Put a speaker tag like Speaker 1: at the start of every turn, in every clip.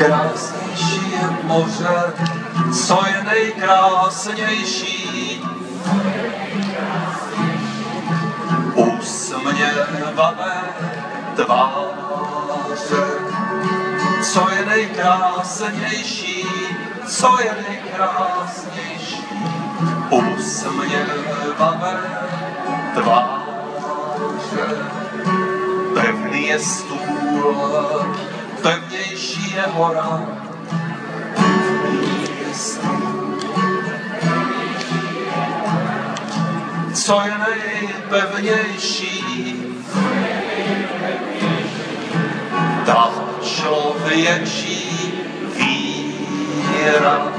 Speaker 1: Krásnější je moře, co je nejkrásnější. Usměvavé tváře, co je nejkrásnější, co je nejkrásnější. Usměvavé tváře, pevný je stůl, pevnější je hora. Co je nejpevnější, ta člověčí víra.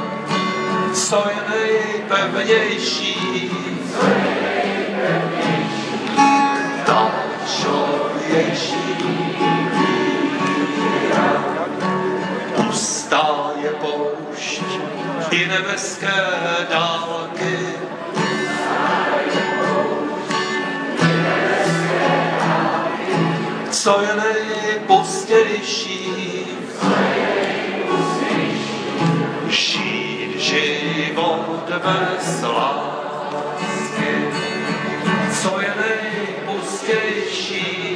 Speaker 1: Co je nejpevnější, ta člověčí víra. Poušť i nebeské dálky, co je nejpustější. Žít život bez lásky, co je nejpustější.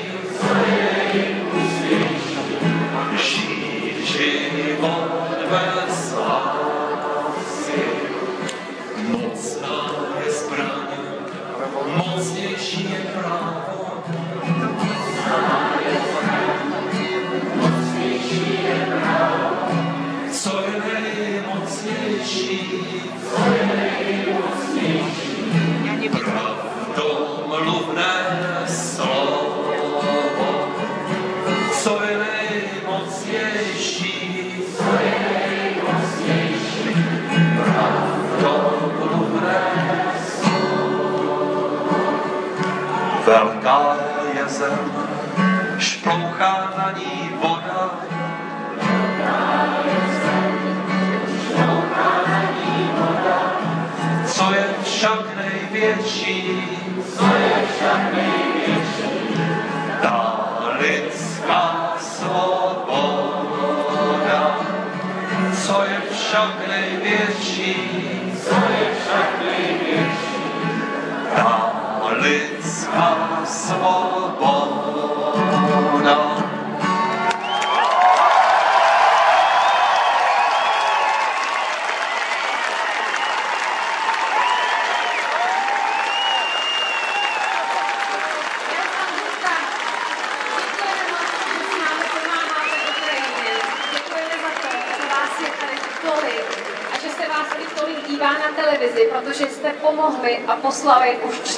Speaker 1: Mocnější je právo. Co Velká je zem, šplouchá na ní voda, co je však největší, co je však největší, ta lidská svoboda, co je však největší, co je však největší, ta lidská svoboda.
Speaker 2: Tolik dívá na televizi, protože jste pomohli a poslali už 14